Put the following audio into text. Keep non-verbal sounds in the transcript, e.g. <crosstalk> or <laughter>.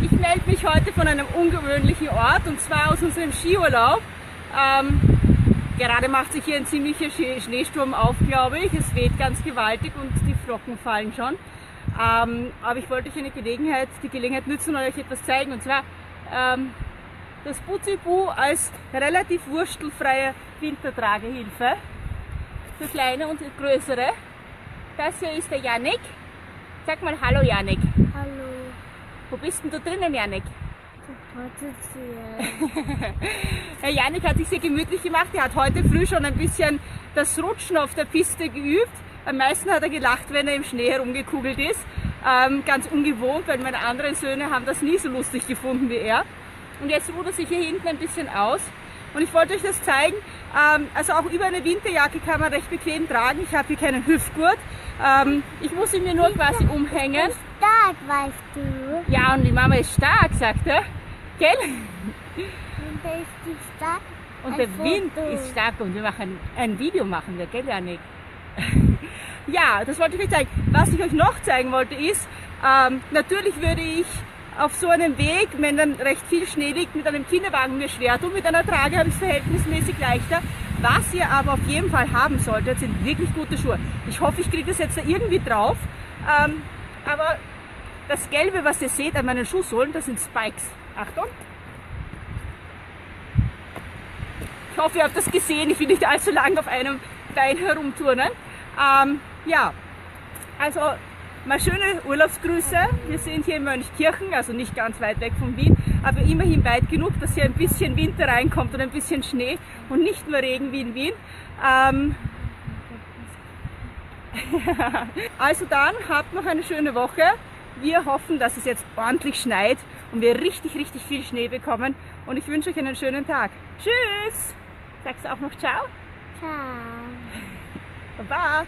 Ich melde mich heute von einem ungewöhnlichen Ort und zwar aus unserem Skiurlaub. Ähm, gerade macht sich hier ein ziemlicher Schneesturm auf, glaube ich. Es weht ganz gewaltig und die Flocken fallen schon. Ähm, aber ich wollte euch eine Gelegenheit, die Gelegenheit nützen und euch etwas zeigen. Und zwar ähm, das Buzibu als relativ wurstelfreie Wintertragehilfe für kleine und größere. Das hier ist der Janik. Sag mal Hallo Janik. Hallo. Wo bist denn du drinnen, Janik? Herr Janik hat sich sehr gemütlich gemacht. Er hat heute früh schon ein bisschen das Rutschen auf der Piste geübt. Am meisten hat er gelacht, wenn er im Schnee herumgekugelt ist. Ähm, ganz ungewohnt, weil meine anderen Söhne haben das nie so lustig gefunden wie er. Und jetzt ruht er sich hier hinten ein bisschen aus. Und ich wollte euch das zeigen. Ähm, also auch über eine Winterjacke kann man recht bequem tragen. Ich habe hier keinen Hüftgurt. Ähm, ich muss ihn mir nur quasi umhängen. Stark, weißt du. Ja, und die Mama ist stark, sagt er. Gell? Und der ist die stark. Und der Wind ist stark und wir machen ein Video machen wir, gell, Janik? <laughs> ja, das wollte ich euch zeigen. Was ich euch noch zeigen wollte ist, ähm, natürlich würde ich auf so einem Weg, wenn dann recht viel Schnee liegt, mit einem Kinderwagen mir schwer tun. Mit einer Trage habe ich es verhältnismäßig leichter. Was ihr aber auf jeden Fall haben solltet, sind wirklich gute Schuhe. Ich hoffe, ich kriege das jetzt da irgendwie drauf. Ähm, aber das Gelbe, was ihr seht an meinen Schuhsohlen, das sind Spikes. Achtung! Ich hoffe, ihr habt das gesehen. Ich will nicht allzu lang auf einem Bein herumturnen. Ähm, ja, also mal schöne Urlaubsgrüße. Wir sind hier in Mönchkirchen, also nicht ganz weit weg von Wien, aber immerhin weit genug, dass hier ein bisschen Winter reinkommt und ein bisschen Schnee und nicht nur Regen wie in Wien. Ähm, <laughs> also dann, habt noch eine schöne Woche. Wir hoffen, dass es jetzt ordentlich schneit und wir richtig, richtig viel Schnee bekommen. Und ich wünsche euch einen schönen Tag. Tschüss! Sagst du auch noch Ciao? Ciao. Baba!